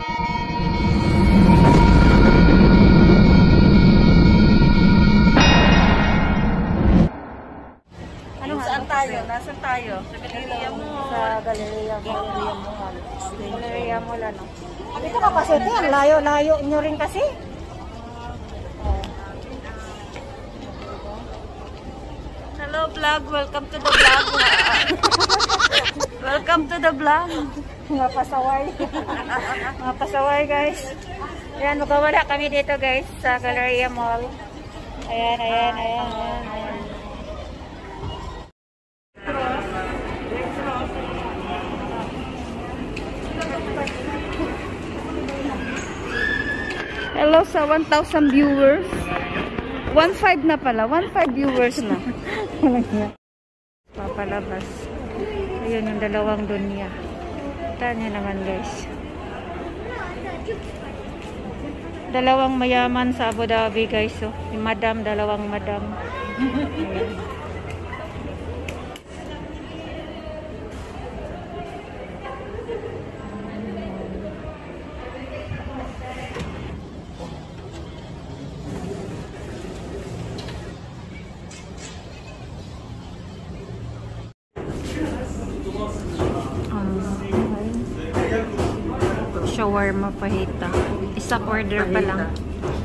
Ano Saan tayo? Nasaan tayo? Sa Galleria Mall. Sa Galleria Mall. Galleria Mall. Ano. Dito ka kasi ito, ang layo-layo nyo rin kasi. Hello vlog, welcome to the vlog. welcome to the vlog. Mga pasaway. Mga pasaway guys. Ayan, magkawala kami dito guys sa Galleria Mall. Ayan, ayan, ayan, ayan, ayan. Hello sa 1,000 viewers. 1,500 na pala. 1,500 viewers na. Papalabas. Ayun yung dalawang dunya. Tanya naman guys. Dalawang mayaman sa Abu Dhabi guys. Oh. Yung madam, dalawang madam. Ayan. shawarma pahita. Isang order pa lang.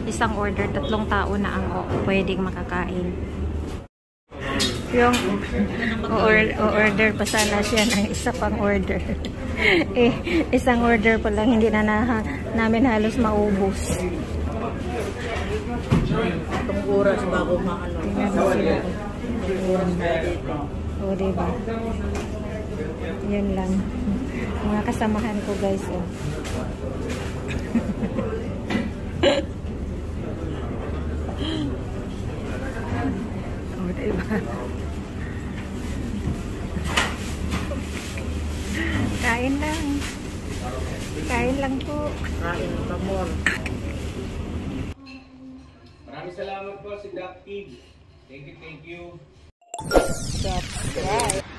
Isang order, tatlong tao na ang o, pwedeng makakain. Yung o-order pa sana siya ng isa pang order. eh, isang order pa lang, hindi na, na namin halos maubos. Itong oras bago maano. O, diba? Yun lang. Mga kasamahan ko, guys. Oh. O, diba? Kain lang. Kain lang po. Kain ka more. Maraming salamat po si Doc. Thank you, thank you. Right.